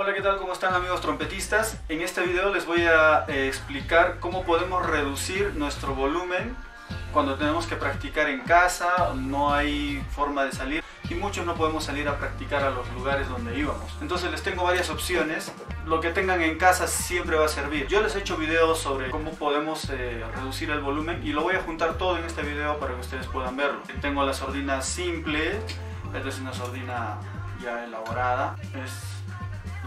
Hola, ¿qué tal? ¿Cómo están amigos trompetistas? En este video les voy a eh, explicar cómo podemos reducir nuestro volumen cuando tenemos que practicar en casa, no hay forma de salir y muchos no podemos salir a practicar a los lugares donde íbamos. Entonces les tengo varias opciones, lo que tengan en casa siempre va a servir. Yo les he hecho videos sobre cómo podemos eh, reducir el volumen y lo voy a juntar todo en este video para que ustedes puedan verlo. Tengo la sordina simple, esta es una sordina ya elaborada, es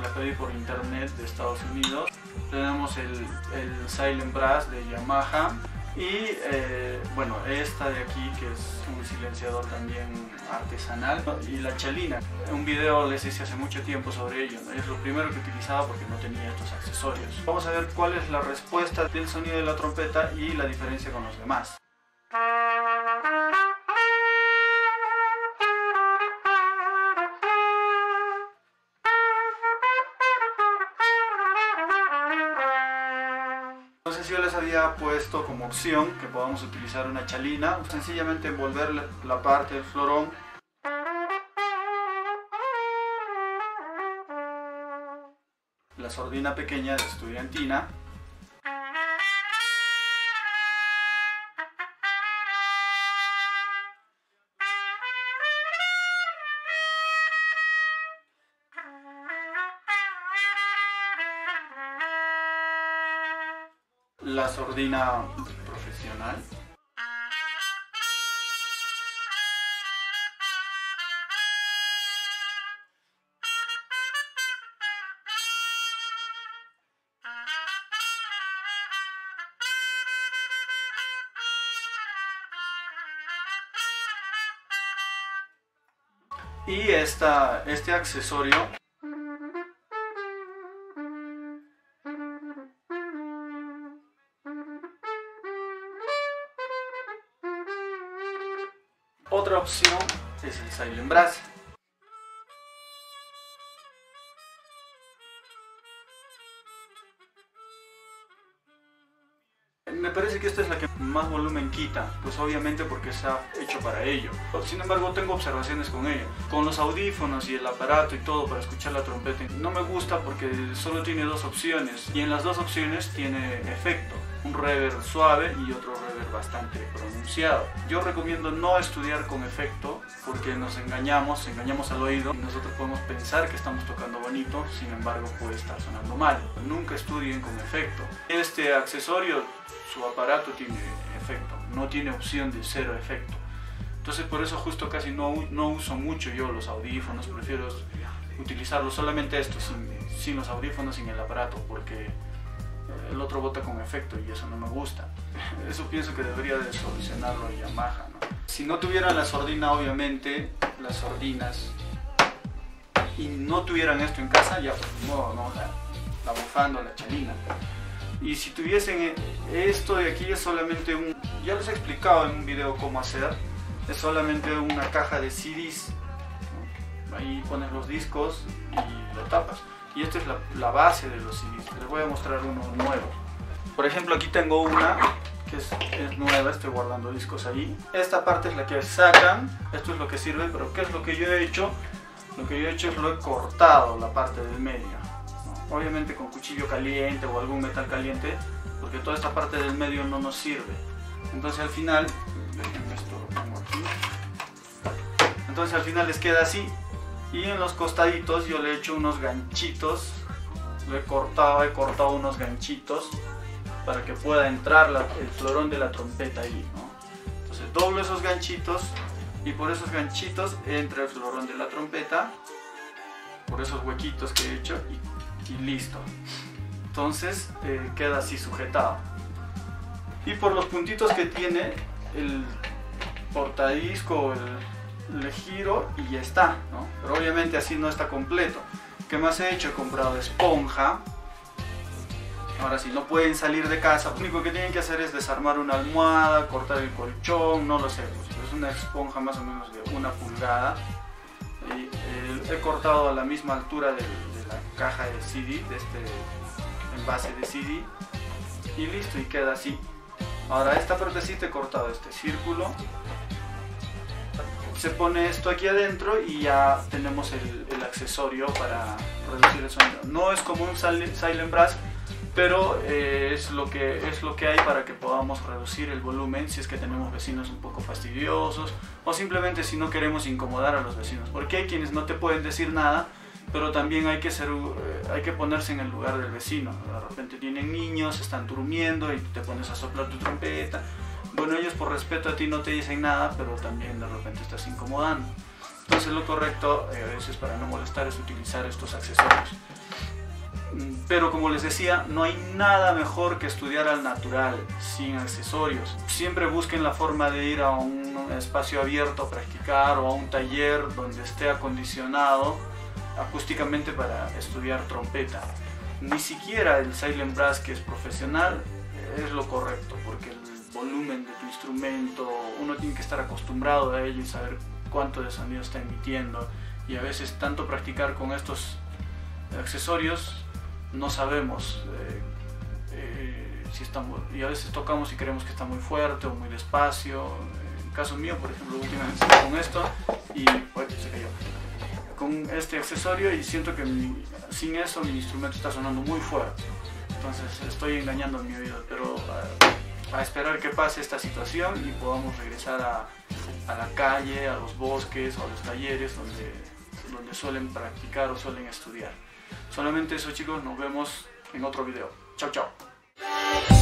la pedí por internet de Estados Unidos. Tenemos el, el Silent Brass de Yamaha y eh, bueno, esta de aquí que es un silenciador también artesanal y la chalina. Un video les hice hace mucho tiempo sobre ello, es lo primero que utilizaba porque no tenía estos accesorios. Vamos a ver cuál es la respuesta del sonido de la trompeta y la diferencia con los demás. Había puesto como opción que podamos utilizar una chalina, sencillamente envolver la parte del florón. La sordina pequeña de estudiantina la sordina profesional. Y esta, este accesorio opción es el Silent Brass. Me parece que esta es la que más volumen quita, pues obviamente porque ha hecho para ello. Sin embargo, tengo observaciones con ello. Con los audífonos y el aparato y todo para escuchar la trompeta, no me gusta porque solo tiene dos opciones y en las dos opciones tiene efecto un reverb suave y otro reverb bastante pronunciado. Yo recomiendo no estudiar con efecto porque nos engañamos, engañamos al oído y nosotros podemos pensar que estamos tocando bonito, sin embargo puede estar sonando mal. Nunca estudien con efecto. Este accesorio, su aparato tiene efecto, no tiene opción de cero efecto. Entonces por eso justo casi no, no uso mucho yo los audífonos, prefiero utilizarlo solamente esto, sin, sin los audífonos, sin el aparato, porque el otro bota con efecto y eso no me gusta. Eso pienso que debería de solucionarlo Yamaha. ¿no? Si no tuvieran la sordina, obviamente, las sordinas, y no tuvieran esto en casa, ya pues no, no, la, la bufanda, la chalina. Y si tuviesen esto de aquí es solamente un, ya les he explicado en un video cómo hacer, es solamente una caja de CDs, ahí pones los discos y lo tapas y esta es la, base de los CDs. Les voy a mostrar uno nuevo. Por ejemplo, aquí tengo una que es, nueva, estoy guardando discos ahí. Esta parte es la que sacan, esto es lo que sirve, pero ¿qué es lo que yo he hecho? Lo que yo he hecho es lo he cortado la parte del medio. Obviamente con cuchillo caliente o algún metal caliente, porque toda esta parte del medio no nos sirve. Entonces al final, esto lo pongo aquí. Entonces al final les queda así y en los costaditos yo le he hecho unos ganchitos. Lo he cortado, he cortado unos ganchitos para que pueda entrar el florón de la trompeta ahí entonces doblo esos ganchitos y por esos ganchitos entra el florón de la trompeta por esos huequitos que he hecho y, listo. Entonces eh, queda así sujetado. Y por los puntitos que tiene el portadisco el le giro y ya está. Pero obviamente así no está completo. ¿Qué más he hecho? He comprado esponja. Ahora si no pueden salir de casa, lo único que tienen que hacer es desarmar una almohada, cortar el colchón, no lo sé. Pues, es una esponja más o menos de una pulgada. Y, eh, he cortado a la misma altura de, la caja de CD, de este envase de CD. Y listo, y queda así. Ahora esta partecita he cortado este círculo se pone esto aquí adentro y ya tenemos el, el accesorio para reducir el sonido. No es como un Silent Brass, pero eh, es, lo que, es lo que hay para que podamos reducir el volumen si es que tenemos vecinos un poco fastidiosos o simplemente si no queremos incomodar a los vecinos. Porque hay quienes no te pueden decir nada, pero también hay que, ser, eh, hay que ponerse en el lugar del vecino. De repente tienen niños, están durmiendo y te pones a soplar tu trompeta. Bueno, ellos por respeto a ti no te dicen nada, pero también de repente estás incomodando. Entonces lo correcto, eh, a veces para no molestar, es utilizar estos accesorios. Pero como les decía, no hay nada mejor que estudiar al natural, sin accesorios. Siempre busquen la forma de ir a un espacio abierto a practicar o a un taller donde esté acondicionado acústicamente para estudiar trompeta. Ni siquiera el silent brass que es profesional es lo correcto, porque volumen de tu instrumento, uno tiene que estar acostumbrado a ello y saber cuánto de sonido está emitiendo. Y a veces tanto practicar con estos accesorios no sabemos eh, eh, si estamos y a veces tocamos y creemos que está muy fuerte o muy despacio. En el caso mío, por ejemplo, últimamente con esto y se cayó. Con este accesorio y siento que sin eso mi instrumento está sonando muy fuerte. Entonces estoy engañando a mi oído, pero a, a esperar que pase esta situación y podamos regresar a, la calle, a los bosques o a los talleres donde, donde suelen practicar o suelen estudiar. Solamente eso chicos, nos vemos en otro video. Chao, chao.